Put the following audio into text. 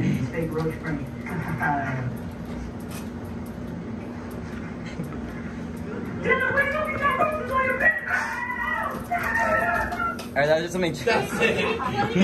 He's fake roach me. Uh, Alright, that was just something make.